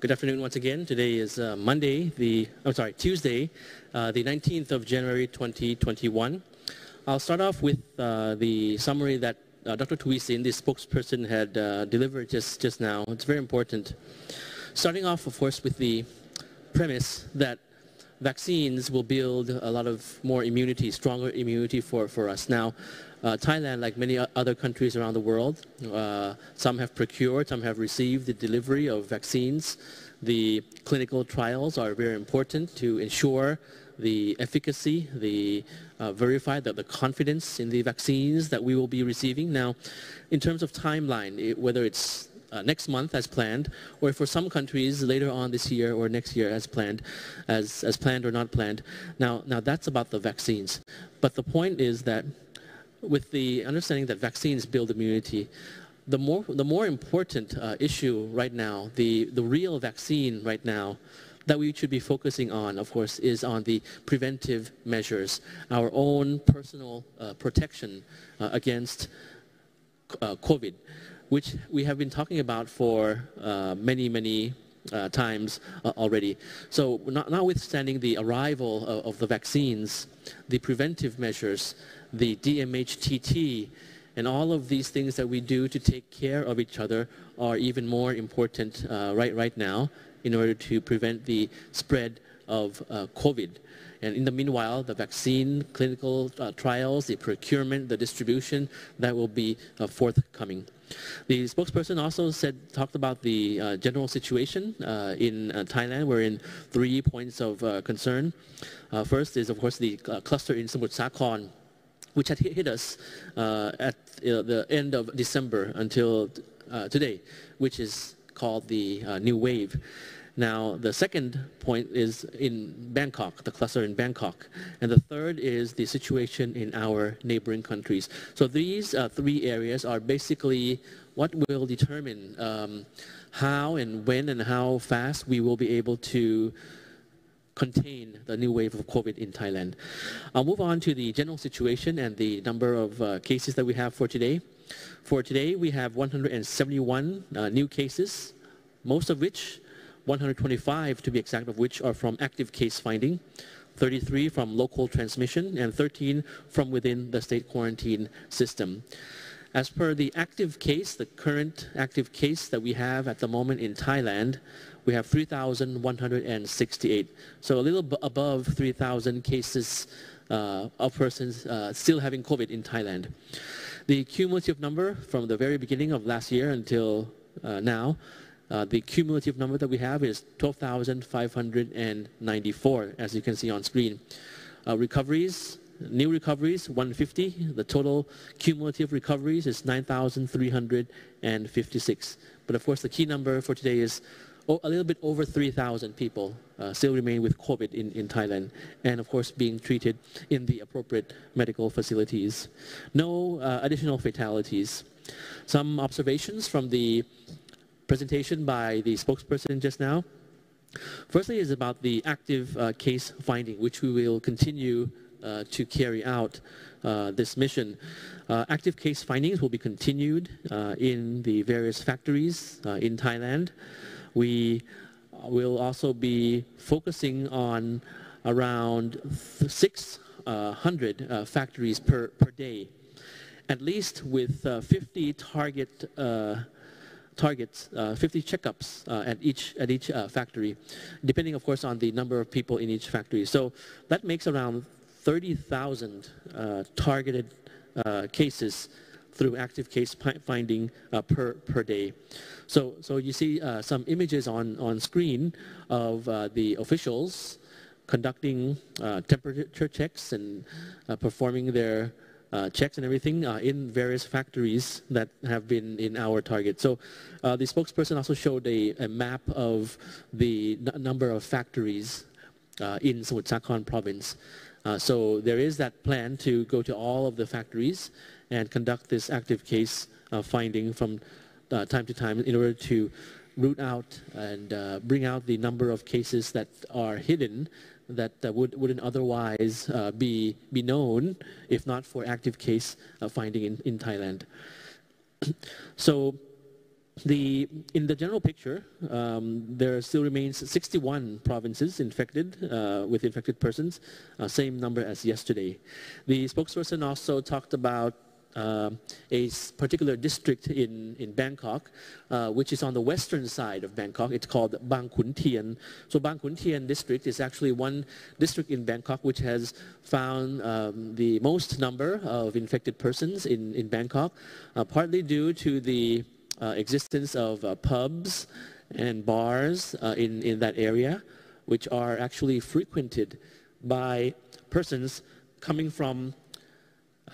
Good afternoon once again. Today is uh, Monday, the, I'm sorry, Tuesday, uh, the 19th of January 2021. I'll start off with uh, the summary that uh, Dr. Taweesilp, the spokesperson, had uh, delivered just, just now. It's very important. Starting off, of course, with the premise that vaccines will build a lot of more immunity, stronger immunity for, for us. Now, uh, Thailand, like many other countries around the world, uh, some have procured, some have received the delivery of vaccines. The clinical trials are very important to ensure the efficacy, the uh, verify the, the confidence in the vaccines that we will be receiving. Now, in terms of timeline, it, whether it's uh, next month as planned, or for some countries later on this year or next year as planned, as, as planned or not planned. Now, now that's about the vaccines. But the point is that with the understanding that vaccines build immunity, the more, the more important uh, issue right now, the, the real vaccine right now, that we should be focusing on, of course, is on the preventive measures, our own personal uh, protection uh, against uh, COVID, which we have been talking about for uh, many, many uh, times already. So not, notwithstanding the arrival of, of, the vaccines, the preventive measures the DMHTT, and all of these things that we do to take care of each other are even more important uh, right, right now in order to prevent the spread of uh, COVID. And in the meanwhile, the vaccine, clinical uh, trials, the procurement, the distribution, that will be uh, forthcoming. The spokesperson also said, talked about the uh, general situation uh, in uh, Thailand. We're in three points of uh, concern. first is, of course, the cluster in Samut Sakhon, which had hit us uh, at uh, the end of December until uh, today, which is called the uh, new wave. Now, the second point is in Bangkok, the cluster in Bangkok. And the third is the situation in our neighboring countries. So these uh, three areas are basically what will determine um, how and when and how fast we will be able to contain the new wave of COVID in Thailand. I'll move on to the general situation and the number of uh, cases that we have for today. For today, we have 171 uh, new cases, most of which, 125 to be exact, of which are from active case finding, 33 from local transmission, and 13 from within the state quarantine system. As per the active case, the current active case that we have at the moment in Thailand, we have 3,168. So a little above 3,000 cases uh, of persons uh, still having COVID in Thailand. The cumulative number from the very beginning of last year until uh, now, uh, the cumulative number that we have is 12,594, as you can see on screen. Uh, recoveries, new recoveries, 150. The total cumulative recoveries is 9,356. But of course, the key number for today is a little bit over 3,000 people uh, still remain with COVID in, in Thailand, and of course being treated in the appropriate medical facilities. No uh, additional fatalities. Some observations from the presentation by the spokesperson just now. Firstly is about the active uh, case finding, which we will continue uh, to carry out uh, this mission. Uh, active case findings will be continued uh, in the various factories uh, in Thailand. We will also be focusing on around 600 uh, factories per, per day, at least with uh, 50 target targets, uh, 50 checkups uh, at each at each uh, factory, depending, of course, on the number of people in each factory. So that makes around 30,000 targeted cases through active case finding uh, per, per day. So, so you see uh, some images on, on screen of uh, the officials conducting uh, temperature checks and uh, performing their uh, checks and everything in various factories that have been in our target. So the spokesperson also showed a, a map of the number of factories in Samut province. Uh, so there is that plan to go to all of the factories and conduct this active case uh, finding from uh, time to time in order to root out and uh, bring out the number of cases that are hidden that uh, would, wouldn't otherwise be, be known if not for active case finding in, in Thailand. so the, in the general picture, um, there still remains 61 provinces infected uh, with infected persons, uh, same number as yesterday. The spokesperson also talked about uh, a particular district in, in Bangkok, uh, which is on the western side of Bangkok. It's called Bang Khun Tien. So Bang Khun Tien district is actually one district in Bangkok which has found um, the most number of infected persons in, in Bangkok, uh, partly due to the existence of uh, pubs and bars uh, in, in that area, which are actually frequented by persons coming from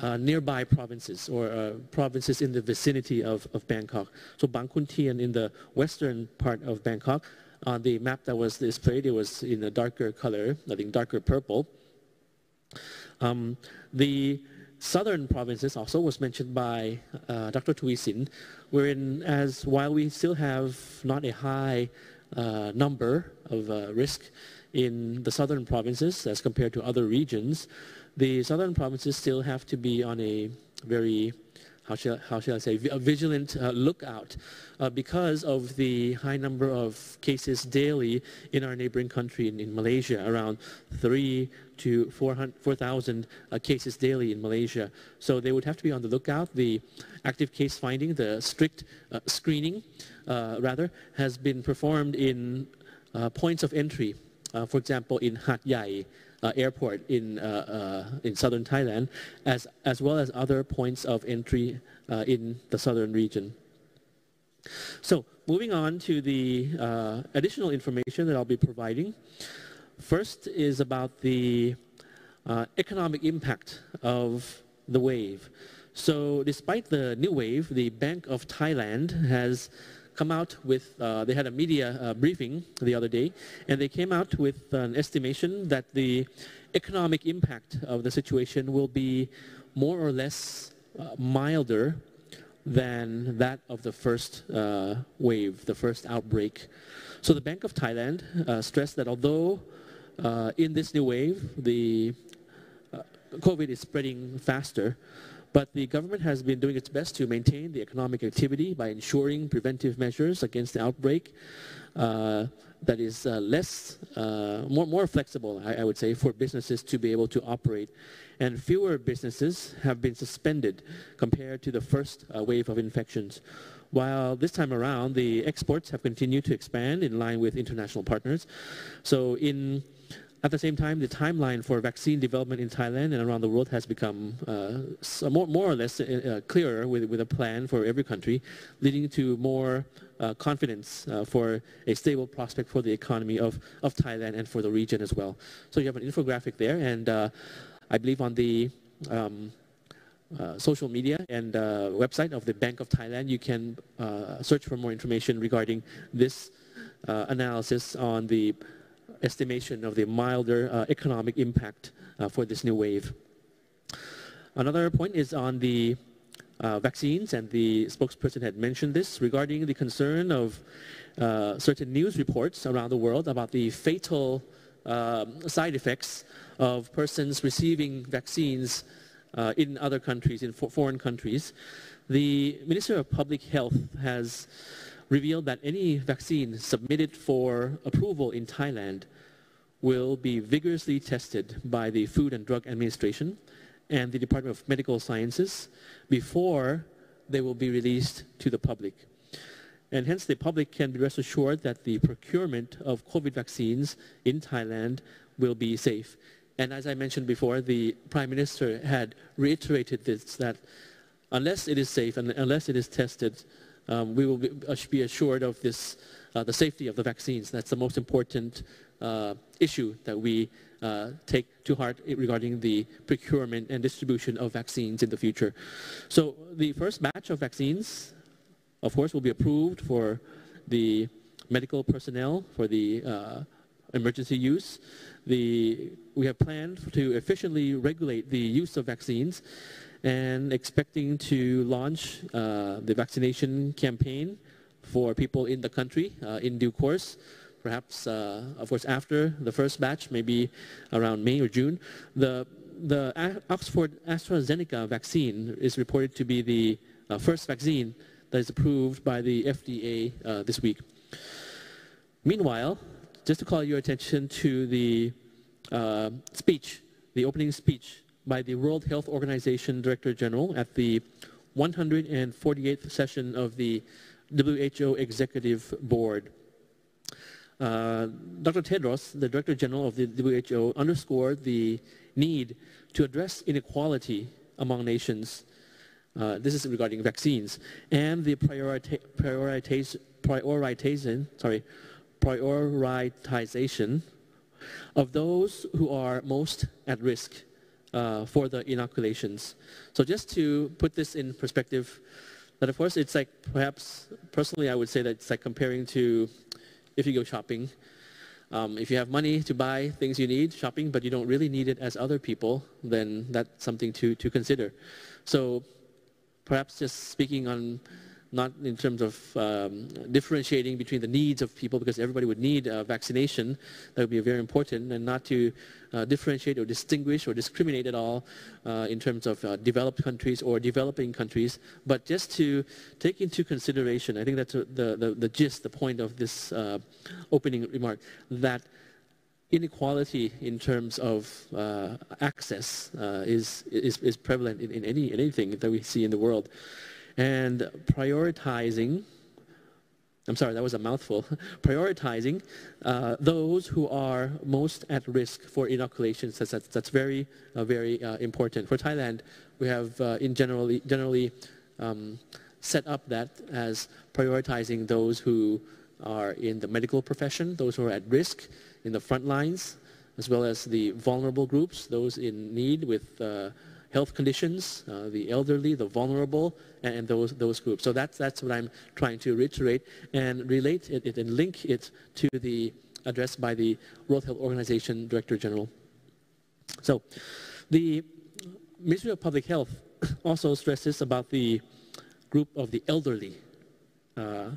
uh, nearby provinces or uh, provinces in the vicinity of, of Bangkok. So Bang Khun Tien in the western part of Bangkok, on the map that was displayed, it was in a darker color, I think darker purple. Um, the southern provinces also was mentioned by uh, Dr. Taweesilp, wherein as while we still have not a high uh, number of uh, risk in the southern provinces as compared to other regions, the southern provinces still have to be on a very how shall, how shall I say, a vigilant uh, lookout uh, because of the high number of cases daily in our neighboring country in, in Malaysia, around 3 to 4,000 uh, cases daily in Malaysia. So they would have to be on the lookout. The active case finding, the strict uh, screening, uh, rather, has been performed in uh, points of entry. for example, in Hat Yai, airport in, uh, uh, in southern Thailand, as, as well as other points of entry in the southern region. So moving on to the uh, additional information that I'll be providing. First is about the uh, economic impact of the wave. So despite the new wave, the Bank of Thailand has come out with, uh, they had a media uh, briefing the other day, and they came out with an estimation that the economic impact of the situation will be more or less uh, milder than that of the first uh, wave, the first outbreak. So the Bank of Thailand uh, stressed that although uh, in this new wave, the COVID is spreading faster, but the government has been doing its best to maintain the economic activity by ensuring preventive measures against the outbreak uh, that is uh, less, uh, more, more flexible, I, I, would say, for businesses to be able to operate. And fewer businesses have been suspended compared to the first uh, wave of infections. While this time around, the exports have continued to expand in line with international partners. So in at the same time, the timeline for vaccine development in Thailand and around the world has become uh, more, more or less uh, uh, clearer with, with a plan for every country, leading to more uh, confidence uh, for a stable prospect for the economy of, of Thailand and for the region as well. So you have an infographic there, and uh, I believe on the um, social media and website of the Bank of Thailand, you can search for more information regarding this analysis on the estimation of the milder uh, economic impact uh, for this new wave. Another point is on the uh, vaccines, and the spokesperson had mentioned this regarding the concern of uh, certain news reports around the world about the fatal um, side effects of persons receiving vaccines uh, in other countries, in for foreign countries. The Minister of Public Health has revealed that any vaccine submitted for approval in Thailand will be vigorously tested by the Food and Drug Administration and the Department of Medical Sciences before they will be released to the public. And hence the public can be rest assured that the procurement of COVID vaccines in Thailand will be safe. And as I mentioned before, the Prime Minister had reiterated this, that unless it is safe and unless it is tested, um, we will be, uh, be, assured of this, uh, the safety of the vaccines. That's the most important uh, issue that we uh, take to heart regarding the procurement and distribution of vaccines in the future. So the first batch of vaccines, of course, will be approved for the medical personnel for the uh, emergency use. The, we have planned to efficiently regulate the use of vaccines and expecting to launch uh, the vaccination campaign for people in the country uh, in due course. Perhaps, uh, of course, after the first batch, maybe around May or June. The, the Oxford AstraZeneca vaccine is reported to be the uh, first vaccine that is approved by the FDA uh, this week. Meanwhile, just to call your attention to the uh, speech, the opening speech by the World Health Organization Director General at the 148th session of the WHO Executive Board. Uh, Dr. Tedros, the Director General of the WHO, underscored the need to address inequality among nations. Uh, this is regarding vaccines and the priorita- prioritization, sorry, prioritization of those who are most at risk uh, for the inoculations. So just to put this in perspective, that of course it's like perhaps personally I would say that it's like comparing to if you go shopping. Um, if you have money to buy things you need shopping, but you don't really need it as other people, then that's something to, to consider. So perhaps just speaking on not in terms of um, differentiating between the needs of people because everybody would need uh, vaccination. That would be very important and not to uh, differentiate or distinguish or discriminate at all uh, in terms of uh, developed countries or developing countries, but just to take into consideration, I think that's the, the, the gist, the point of this uh, opening remark, that inequality in terms of access is, is, is prevalent in, in, any, in anything that we see in the world and prioritizing I'm sorry, that was a mouthful. Prioritizing uh, those who are most at risk for inoculations. That's, that's, that's very, uh, very uh, important. For Thailand, we have uh, in generally, generally um, set up that as prioritizing those who are in the medical profession, those who are at risk in the front lines, as well as the vulnerable groups, those in need with uh, health conditions, uh, the elderly, the vulnerable, and, those, those groups. So that's, that's what I'm trying to reiterate and relate it, it and link it to the address by the World Health Organization Director General. So the Ministry of Public Health also stresses about the group of the elderly uh,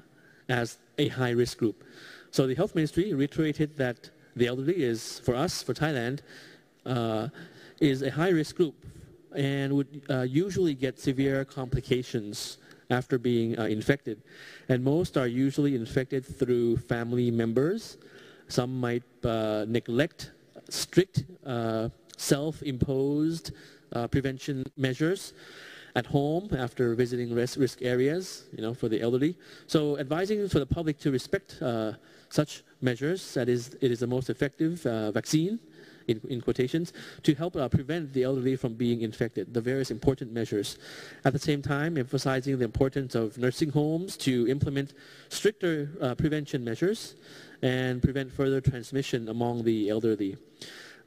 as a high-risk group. So the Health Ministry reiterated that the elderly is, for us, for Thailand, uh, is a high-risk group and would uh, usually get severe complications after being uh, infected. And most are usually infected through family members. Some might uh, neglect strict uh, self-imposed uh, prevention measures at home after visiting risk, areas, you know, for the elderly. So advising for the public to respect uh, such measures, that is, it is the most effective vaccine in, in quotations, to help uh, prevent the elderly from being infected, the various important measures. At the same time, emphasizing the importance of nursing homes to implement stricter uh, prevention measures and prevent further transmission among the elderly.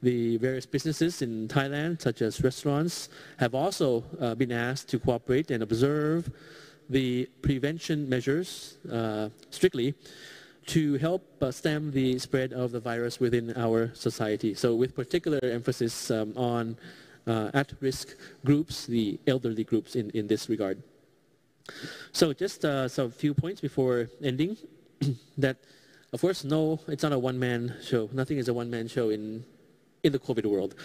The various businesses in Thailand, such as restaurants, have also uh, been asked to cooperate and observe the prevention measures uh, strictly to help uh, stem the spread of the virus within our society. So with particular emphasis um, on uh, at-risk groups, the elderly groups in, in this regard. So just uh, some few points before ending. that, of course, no, it's not a one-man show. Nothing is a one-man show in, in the COVID world.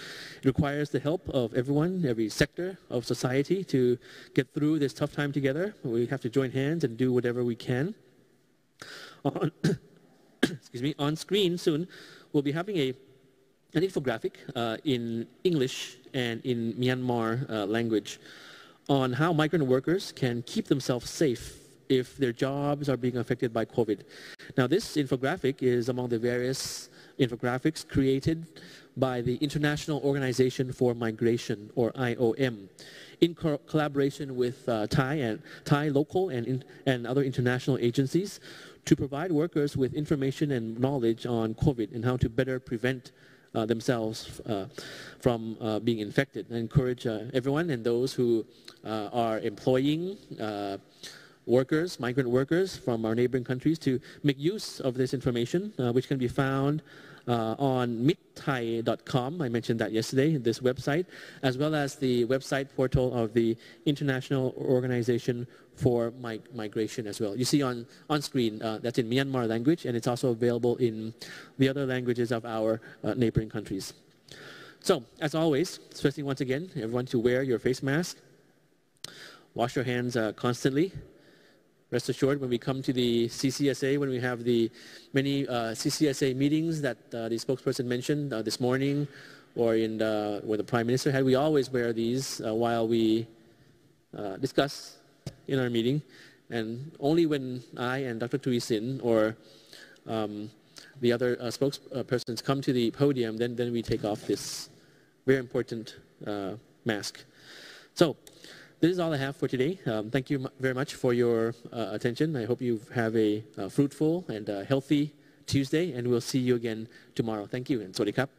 It requires the help of everyone, every sector of society to get through this tough time together. We have to join hands and do whatever we can on, excuse me, on screen soon, we'll be having a, an infographic uh, in English and in Myanmar uh, language on how migrant workers can keep themselves safe if their jobs are being affected by COVID. Now this infographic is among the various infographics created by the International Organization for Migration, or IOM, in co collaboration with uh, Thai and Thai local and, in, and other international agencies to provide workers with information and knowledge on COVID and how to better prevent uh, themselves uh, from uh, being infected. I encourage uh, everyone and those who uh, are employing uh, workers, migrant workers from our neighboring countries to make use of this information, which can be found uh, on mitthai.com. I mentioned that yesterday, this website, as well as the website portal of the International Organization for Mig- Migration as well. You see on, on screen, uh, that's in Myanmar language, and it's also available in the other languages of our uh, neighboring countries. So, as always, stressing once again, everyone to wear your face mask, wash your hands uh, constantly, rest assured, when we come to the CCSA, when we have the many uh, CCSA meetings that uh, the spokesperson mentioned uh, this morning, or in the, where the Prime Minister had, we always wear these uh, while we uh, discuss in our meeting. And only when I and Dr. Taweesilp or um, the other uh, spokespersons come to the podium, then, then we take off this very important mask. So this is all I have for today. Um, thank you very much for your uh, attention. I hope you have a uh, fruitful and uh, healthy Tuesday, and we'll see you again tomorrow. Thank you, and swadikap.